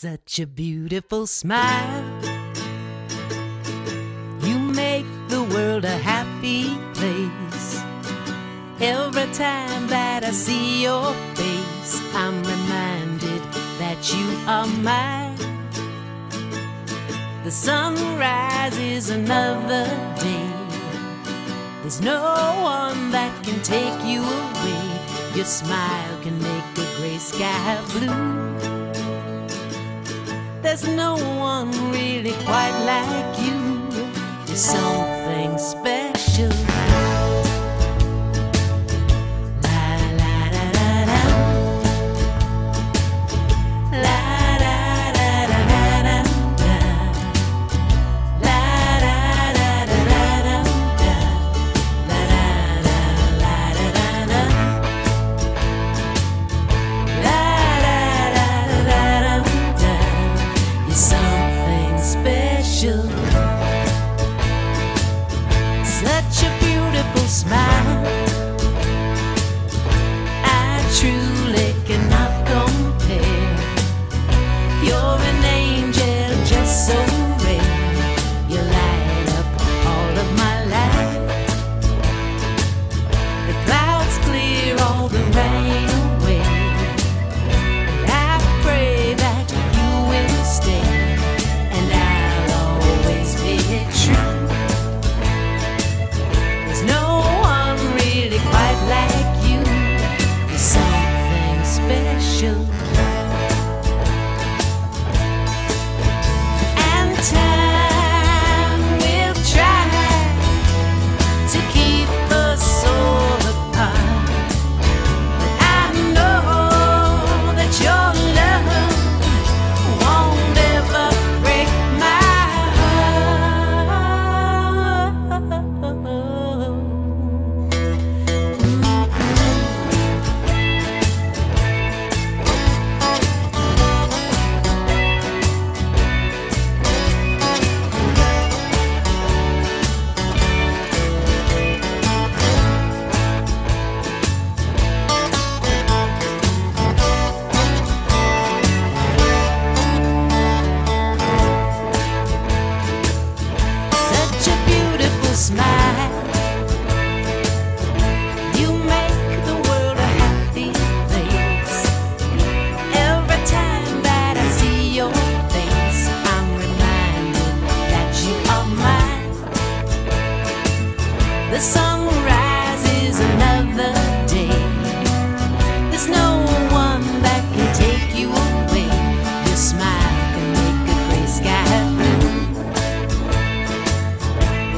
Such a beautiful smile. You make the world a happy place. Every time that I see your face, I'm reminded that you are mine. The sun rises another day. There's no one that can take you away. Your smile can make a gray sky blue. There's no one really quite like you. You're something special. Such a beautiful smile. I truly cannot compare. You're an angel just so special.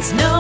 There's no